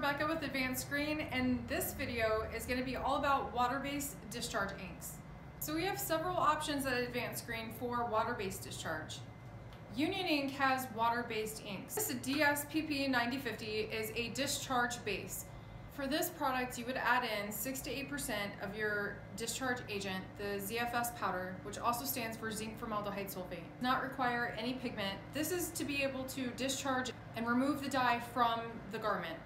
Rebecka with Advanced Screen and this video is going to be all about water-based discharge inks. So we have several options at Advanced Screen for water-based discharge. Union Ink has water-based inks. This DSPP 9050 is a discharge base. For this product, you would add in 6 to 8% of your discharge agent, the ZFS powder, which also stands for zinc formaldehyde sulfate. Not require any pigment. This is to be able to discharge and remove the dye from the garment.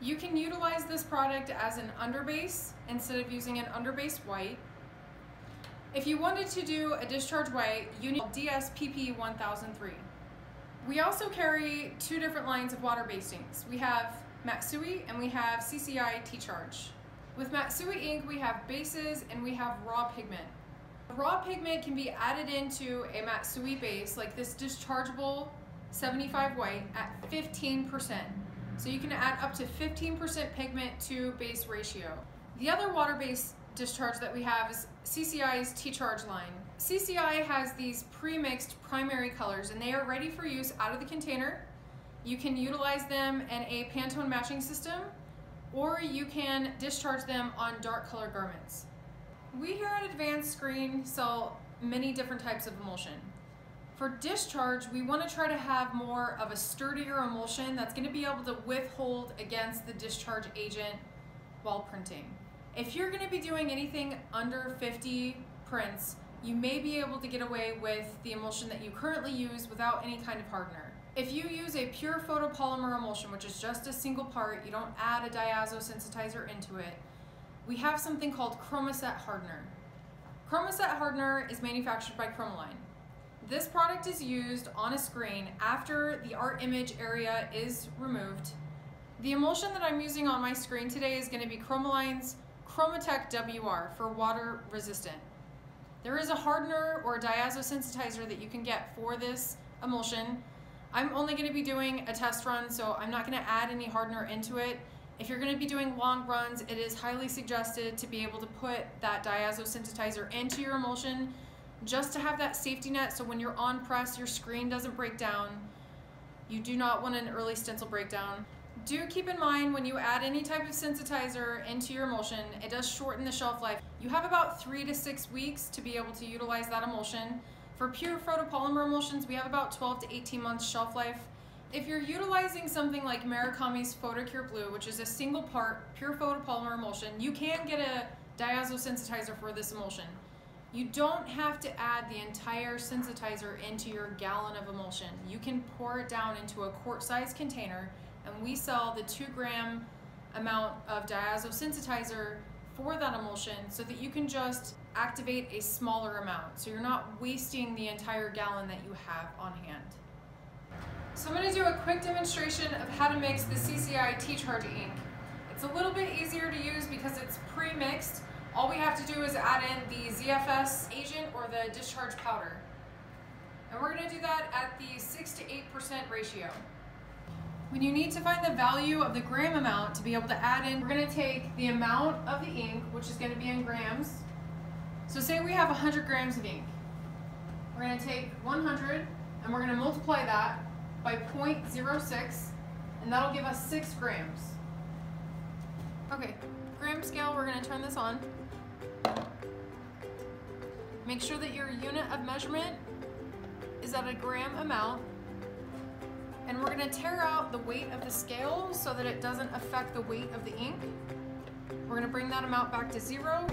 You can utilize this product as an underbase instead of using an underbase white. If you wanted to do a discharge white, you need DSPP 1003. We also carry two different lines of water-based inks. We have Matsui and we have CCI T-Charge. With Matsui ink, we have bases and we have raw pigment. Raw pigment can be added into a Matsui base like this dischargeable 75 white at 15%. So you can add up to 15% pigment to base ratio. The other water-based discharge that we have is CCI's T-Charge line. CCI has these pre-mixed primary colors and they are ready for use out of the container you can utilize them in a Pantone matching system or you can discharge them on dark color garments. We here at Advanced Screen sell many different types of emulsion. For discharge, we want to try to have more of a sturdier emulsion that's going to be able to withhold against the discharge agent while printing. If you're going to be doing anything under 50 prints, you may be able to get away with the emulsion that you currently use without any kind of hardener. If you use a pure photopolymer emulsion, which is just a single part, you don't add a diazo sensitizer into it, we have something called Chromaset Hardener. Chromaset Hardener is manufactured by Chromaline. This product is used on a screen after the art image area is removed. The emulsion that I'm using on my screen today is going to be Chromaline's Chromatec WR for water resistant. There is a hardener or diazo sensitizer that you can get for this emulsion I'm only going to be doing a test run, so I'm not going to add any hardener into it. If you're going to be doing long runs, it is highly suggested to be able to put that diazo sensitizer into your emulsion just to have that safety net so when you're on press, your screen doesn't break down. You do not want an early stencil breakdown. Do keep in mind when you add any type of sensitizer into your emulsion, it does shorten the shelf life. You have about three to six weeks to be able to utilize that emulsion. For pure photopolymer emulsions, we have about 12 to 18 months shelf life. If you're utilizing something like Murakami's Photocure Blue, which is a single part pure photopolymer emulsion, you can get a diazo sensitizer for this emulsion. You don't have to add the entire sensitizer into your gallon of emulsion. You can pour it down into a quart-sized container and we sell the two gram amount of diazo sensitizer for that emulsion so that you can just activate a smaller amount. So you're not wasting the entire gallon that you have on hand. So I'm going to do a quick demonstration of how to mix the CCI T-Charge ink. It's a little bit easier to use because it's pre-mixed. All we have to do is add in the ZFS agent or the discharge powder. And we're going to do that at the 6 to 8% ratio. When you need to find the value of the gram amount to be able to add in, we're going to take the amount of the ink, which is going to be in grams. So say we have 100 grams of ink. We're going to take 100 and we're going to multiply that by 0.06 and that'll give us 6 grams. Okay, gram scale, we're going to turn this on. Make sure that your unit of measurement is at a gram amount and we're gonna tare out the weight of the scale so that it doesn't affect the weight of the ink. We're gonna bring that amount back to zero.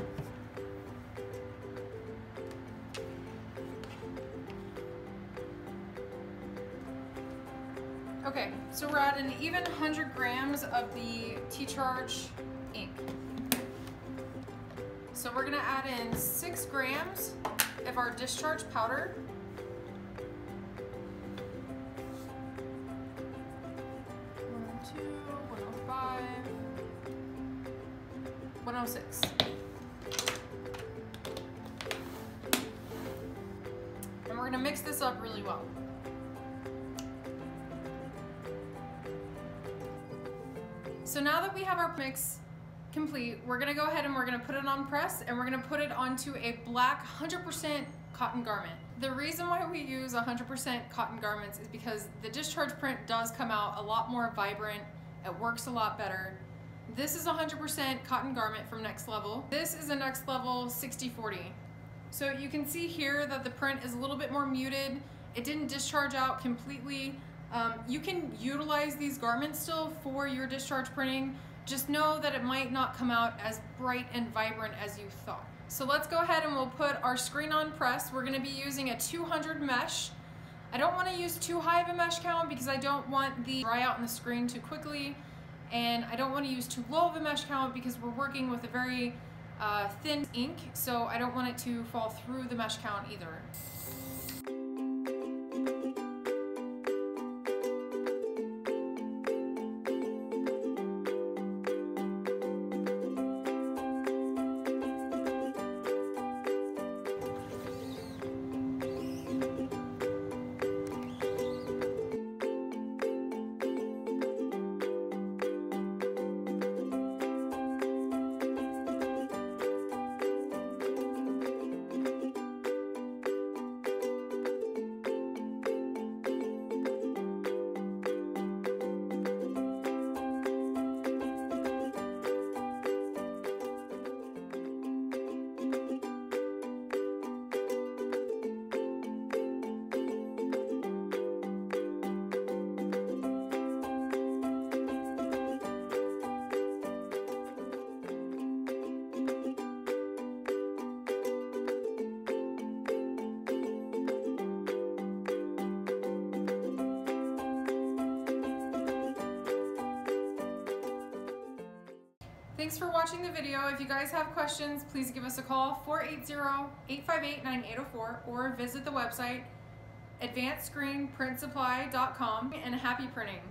Okay, so we're at an even 100 grams of the T-Charge ink. So we're gonna add in six grams of our discharge powder. 106. And we're gonna mix this up really well. So now that we have our mix complete, we're gonna go ahead and we're gonna put it on press and we're gonna put it onto a black 100% cotton garment. The reason why we use 100% cotton garments is because the discharge print does come out a lot more vibrant It works a lot better. This is 100% cotton garment from Next Level. This is a Next Level 6040. So you can see here that the print is a little bit more muted. It didn't discharge out completely. Um, you can utilize these garments still for your discharge printing. Just know that it might not come out as bright and vibrant as you thought. So let's go ahead and we'll put our screen on press. We're gonna be using a 200 mesh. I don't wanna use too high of a mesh count because I don't want the dry out in the screen too quickly. And I don't wanna use too low of a mesh count because we're working with a very uh, thin ink, so I don't want it to fall through the mesh count either. Thanks for watching the video. If you guys have questions, please give us a call 480-858-9804 or visit the website advancedscreenprintsupply.com and happy printing.